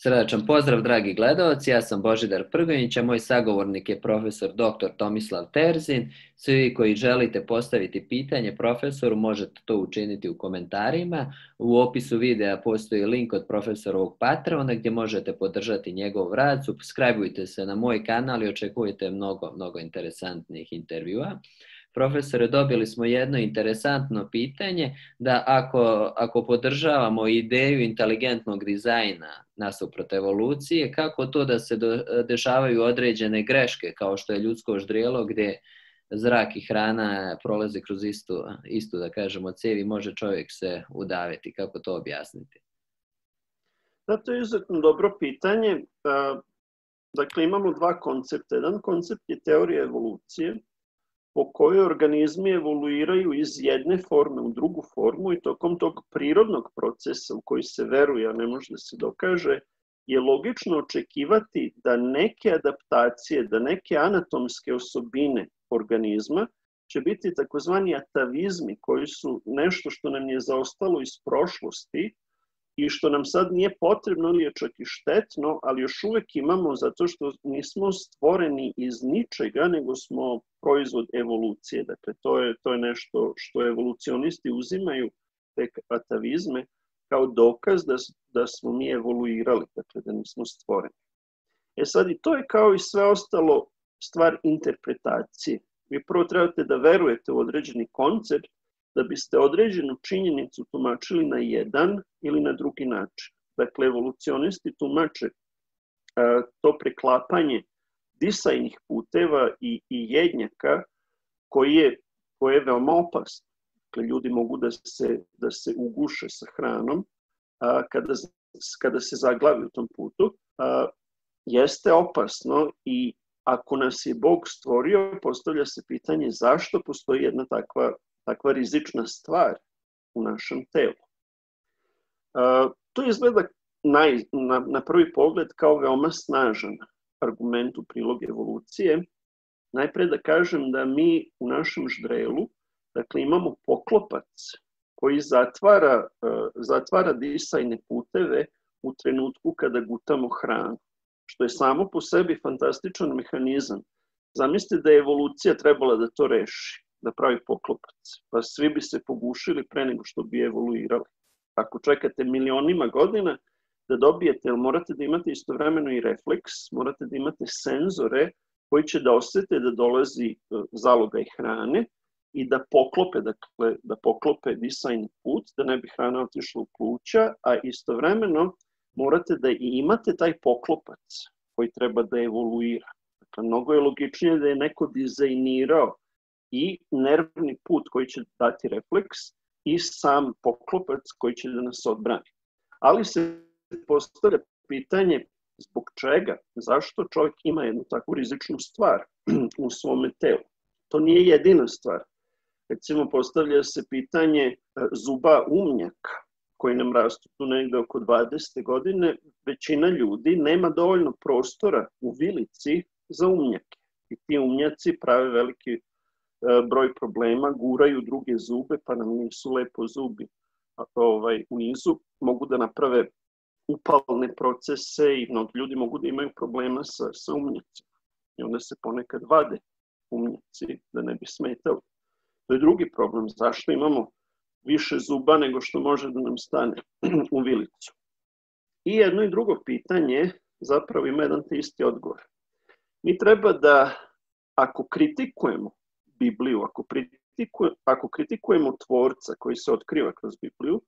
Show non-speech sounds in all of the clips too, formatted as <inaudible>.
Srdačan pozdrav, dragi gledalci, ja sam Božidar Prgonić, a moj sagovornik je profesor dr. Tomislav Terzin. Svi koji želite postaviti pitanje profesoru možete to učiniti u komentarima. U opisu videa postoji link od profesorovog Patreona gdje možete podržati njegov rad. Subscribeujte se na moj kanal i očekujte mnogo, mnogo interesantnih intervjua. Profesore, dobili smo jedno interesantno pitanje da ako, ako podržavamo ideju inteligentnog dizajna nasuprot evolucije, kako to da se do, dešavaju određene greške kao što je ljudsko ždrijelo gdje zrak i hrana prolaze kroz istu, istu da kažemo, cevi, može čovjek se udaviti. Kako to objasniti? Da, to je izuzetno dobro pitanje. Dakle, imamo dva koncepta. Jedan koncept je teorija evolucije, po kojoj organizmi evoluiraju iz jedne forme u drugu formu i tokom tog prirodnog procesa u koji se veruje, a ne može da se dokaže, je logično očekivati da neke adaptacije, da neke anatomske osobine organizma će biti takozvani atavizmi koji su nešto što nam je zaostalo iz prošlosti i što nam sad nije potrebno ili je čak i štetno, ali još uvek imamo zato što nismo stvoreni iz ničega, nego smo proizvod evolucije. Dakle, to je, to je nešto što evolucionisti uzimaju, te atavizme, kao dokaz da, da smo mi evoluirali, dakle da nismo stvoreni. E sad i to je kao i sve ostalo stvar interpretacije. Vi prvo trebate da verujete u određeni koncept, da biste određenu činjenicu tumačili na jedan ili na drugi način. Dakle, evolucionisti tumače a, to preklapanje disajnih puteva i, i jednjaka koji je, koji je veoma opasno. Dakle, ljudi mogu da se, da se uguše sa hranom a, kada, kada se zaglavi u tom putu. A, jeste opasno i ako nas je Bog stvorio, postavlja se pitanje zašto postoji jedna takva takva rizična stvar u našem telu. To izgleda naj, na, na prvi pogled kao veoma snažan argument u prilog evolucije. Najpre da kažem da mi u našem ždrelu dakle, imamo poklopac koji zatvara, zatvara disajne puteve u trenutku kada gutamo hranu, što je samo po sebi fantastičan mehanizam. Zamislite da je evolucija trebala da to reši da pravi poklopac. Pa svi bi se pogušili pre nego što bi evoluirali. Ako čekate milionima godina da dobijete, morate da imate istovremeno i refleks, morate da imate senzore koji će da osete da dolazi e, zaloga i hrane i da poklope, dakle, da poklope disajni put, da ne bi hrana otišla u pluća, a istovremeno morate da i imate taj poklopac koji treba da evoluira. Dakle, mnogo je logičnije da je neko dizajnirao i nervni put koji će dati refleks i sam poklopac koji će da nas odbrani. Ali se postavlja pitanje zbog čega, zašto čovjek ima jednu takvu rizičnu stvar <clears throat> u svome telu. To nije jedina stvar. Recimo, postavlja se pitanje e, zuba umnjaka koji nam rastu tu negde oko 20. godine. Većina ljudi nema dovoljno prostora u vilici za umnjake. I ti umnjaci prave veliki broj problema, guraju druge zube, pa nam nisu lepo zubi ovaj, u nizu, mogu da naprave upalne procese i mnogi ljudi mogu da imaju problema sa, sa umnjacima. I onda se ponekad vade umnjaci da ne bi smetali. To je drugi problem. Zašto imamo više zuba nego što može da nam stane <clears throat> u vilicu? I jedno i drugo pitanje zapravo ima jedan te isti odgovor. Mi treba da, ako kritikujemo Bibliju, ako, kritikuje, ako kritikujemo tvorca koji se otkriva kroz Bibliju,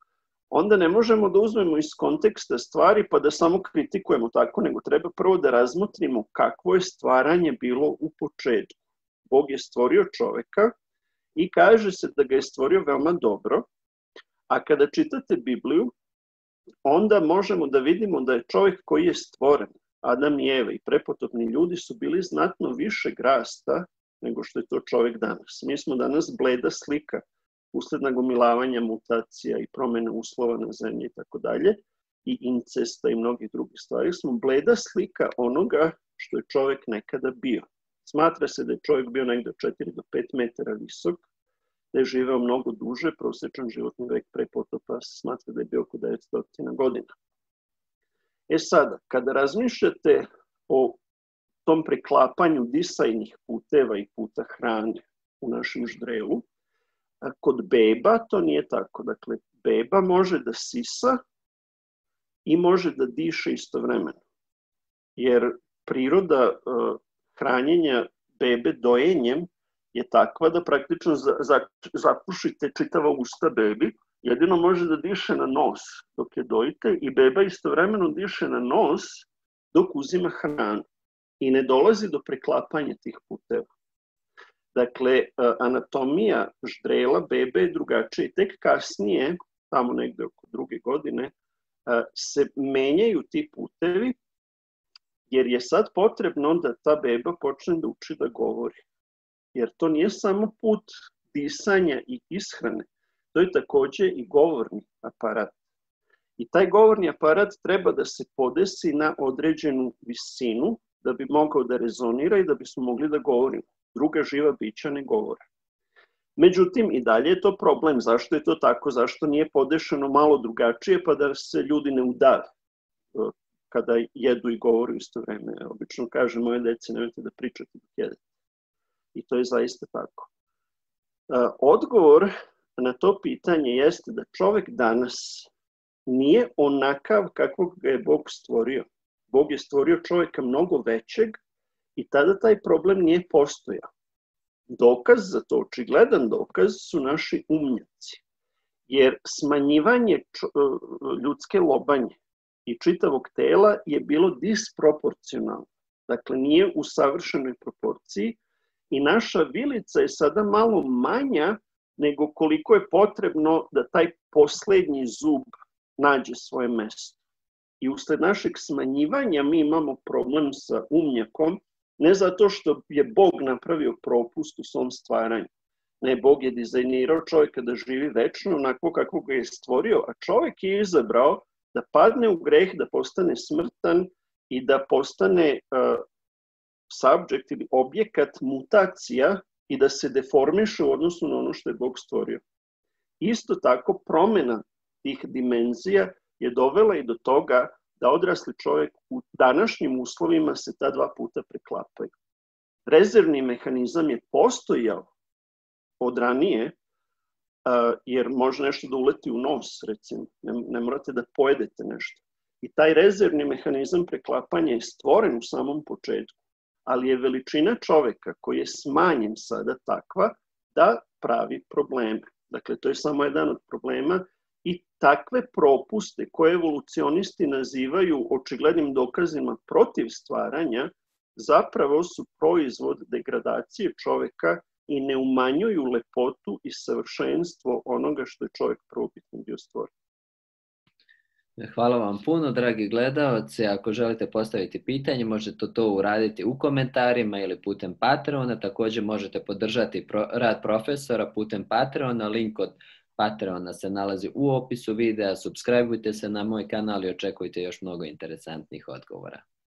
onda ne možemo da uzmemo iz konteksta stvari pa da samo kritikujemo tako, nego treba prvo da razmotrimo kakvo je stvaranje bilo u početku. Bog je stvorio čoveka i kaže se da ga je stvorio veoma dobro, a kada čitate Bibliju, onda možemo da vidimo da je čovek koji je stvoren, Adam i Eva i prepotopni ljudi su bili znatno više grasta nego što je to čovek danas. Mi smo danas bleda slika usled nagomilavanja mutacija i promene uslova na zemlji i tako dalje i incesta i mnogih drugih stvari, smo bleda slika onoga što je čovek nekada bio. Smatra se da je čovjek bio negde 4 do 5 metara visok, da je živeo mnogo duže, prosječan životni vek pre potopa se smatra da je bio oko 900 godina. E sada, kada razmišljate o tom preklapanju disajnih puteva i puta hrane u našem ždrelu, kod beba to nije tako. Dakle, beba može da sisa i može da diše istovremeno. Jer priroda hranjenja bebe dojenjem je takva da praktično zapušite čitava usta bebi, jedino može da diše na nos dok je dojite i beba istovremeno diše na nos dok uzima hranu i ne dolazi do preklapanja tih puteva. Dakle, e, anatomija ždrela bebe je drugačija i tek kasnije, tamo negde oko druge godine, e, se menjaju ti putevi, jer je sad potrebno da ta beba počne da uči da govori. Jer to nije samo put disanja i ishrane, to je takođe i govorni aparat. I taj govorni aparat treba da se podesi na određenu visinu da bi mogao da rezonira i da bismo mogli da govorimo. Druga živa bića ne govore. Međutim, i dalje je to problem. Zašto je to tako? Zašto nije podešeno malo drugačije pa da se ljudi ne udave kada jedu i govore isto vreme. Obično kaže moje dece, nemojte da pričate dok jedete. I to je zaista tako. E, odgovor na to pitanje jeste da čovek danas nije onakav kakvog ga je Bog stvorio. Bog je stvorio čoveka mnogo većeg i tada taj problem nije postojao. Dokaz za to, očigledan dokaz, su naši umnjaci. Jer smanjivanje e, ljudske lobanje i čitavog tela je bilo disproporcionalno. Dakle, nije u savršenoj proporciji i naša vilica je sada malo manja nego koliko je potrebno da taj poslednji zub nađe svoje mesto. I usled našeg smanjivanja mi imamo problem sa umnjakom, ne zato što je Bog napravio propust u svom stvaranju. Ne, Bog je dizajnirao čovjeka da živi večno onako kako ga je stvorio, a čovjek je izabrao da padne u greh, da postane smrtan i da postane uh, subject ili objekat mutacija i da se deformiše u odnosu na ono što je Bog stvorio. Isto tako promena tih dimenzija je dovela i do toga da odrasli čovjek u današnjim uslovima se ta dva puta preklapaju. Rezervni mehanizam je postojao od ranije, jer može nešto da uleti u nos, recimo. Ne, ne morate da pojedete nešto. I taj rezervni mehanizam preklapanja je stvoren u samom početku, ali je veličina čoveka koji je smanjen sada takva da pravi probleme. Dakle, to je samo jedan od problema takve propuste koje evolucionisti nazivaju očiglednim dokazima protiv stvaranja, zapravo su proizvod degradacije čoveka i ne umanjuju lepotu i savršenstvo onoga što je čovek probitno bio stvoren. Hvala vam puno, dragi gledalci. Ako želite postaviti pitanje, možete to uraditi u komentarima ili putem Patreona. Takođe možete podržati rad profesora putem Patreona. Link od Patreona se nalazi u opisu videa, subscribeujte se na moj kanal i očekujte još mnogo interesantnih odgovora.